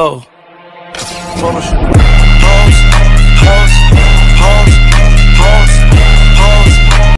go.